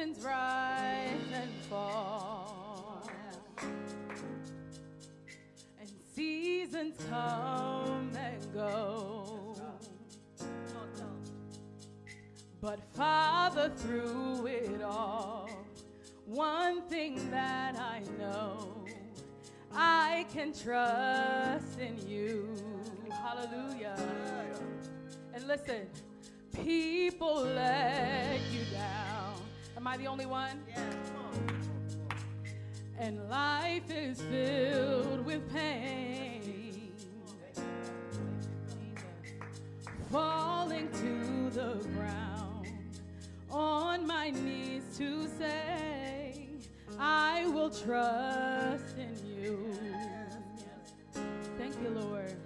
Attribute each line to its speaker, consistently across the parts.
Speaker 1: mountains rise and fall, and seasons come and go. But Father, through it all, one thing that I know, I can trust in you. Hallelujah. And listen, people let you down. Am I the only one? And life is filled with pain. Falling to the ground on my knees to say, I will trust in you. Thank you, Lord.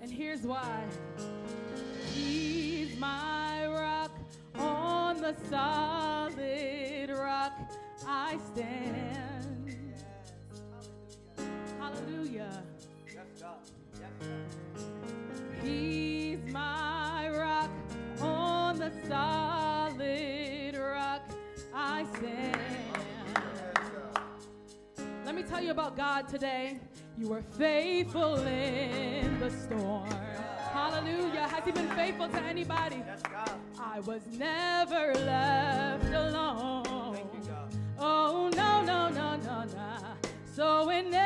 Speaker 1: And here's why He's my the solid rock I stand. Hallelujah. Yes, God. Yes, God. He's my rock on the solid rock I stand. Let me tell you about God today. You were faithful in the storm. Hallelujah. Has He been faithful to anybody? I was never left alone. You, Oh, no, no, no, no, no. So in every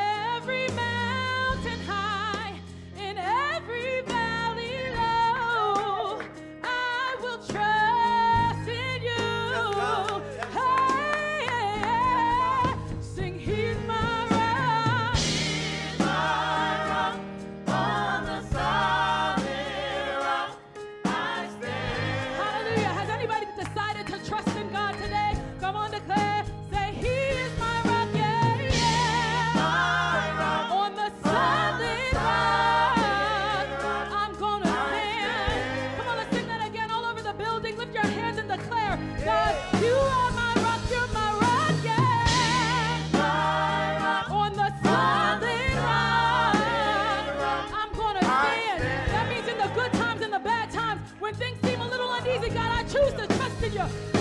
Speaker 1: 亚。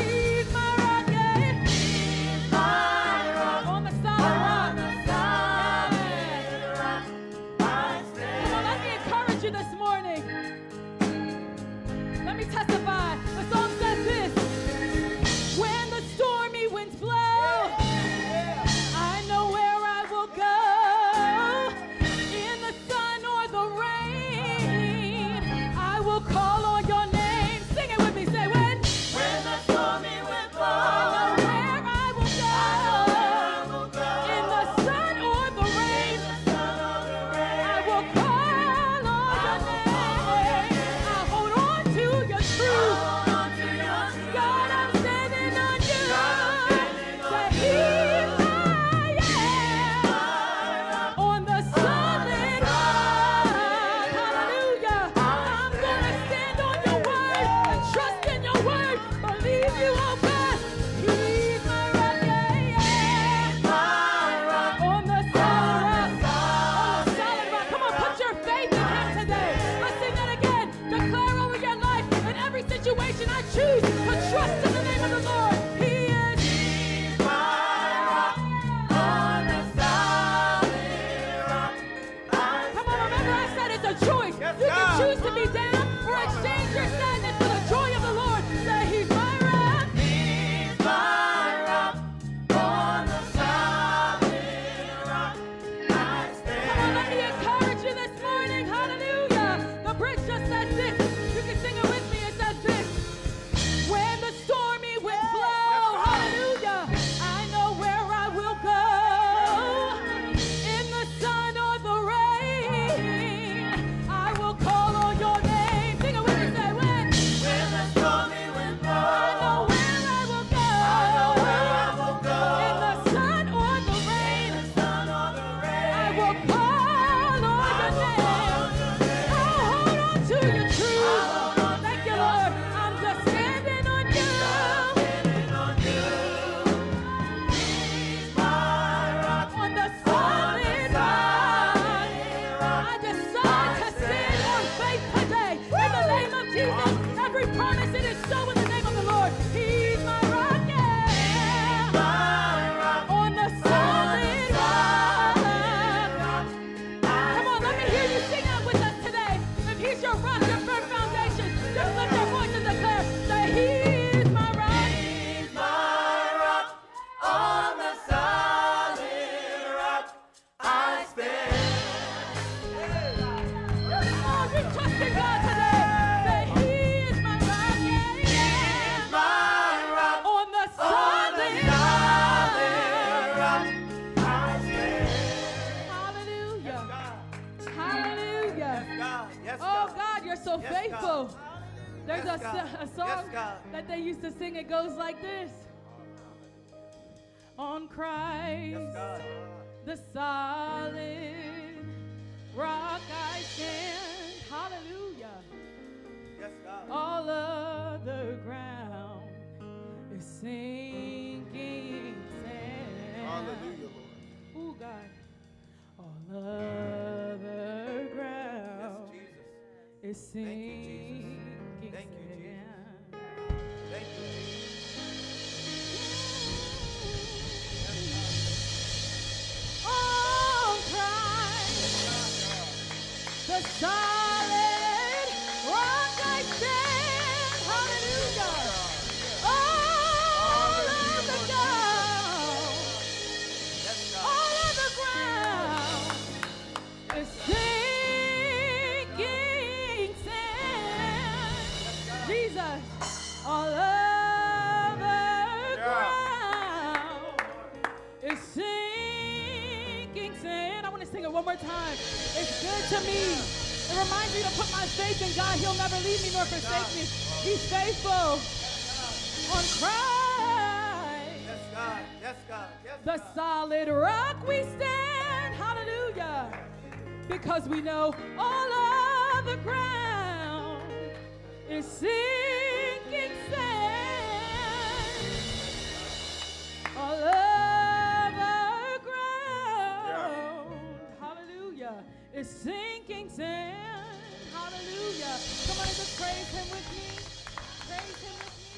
Speaker 1: So
Speaker 2: Yes,
Speaker 1: faithful.
Speaker 2: God.
Speaker 1: There's
Speaker 2: Yes,
Speaker 1: a, a
Speaker 2: Yes,
Speaker 1: song
Speaker 2: God.
Speaker 1: that they used to sing. It goes like this On Christ,
Speaker 2: Yes,
Speaker 1: the solid
Speaker 2: Thank you, Jesus. Thank you, Jesus. Thank you, Jesus.
Speaker 1: On Christ, the solid sand. I want to sing it one more time. It's good to me. It reminds me to put my faith in God. He'll never leave me nor forsake me. He's faithful. On Christ,
Speaker 2: Yes, God. Yes, God. Yes,
Speaker 1: the solid rock we stand. Hallelujah. Because we know all of the ground is sinking sand. Is sinking sand. Hallelujah. Come on just praise him with me. Praise him with me.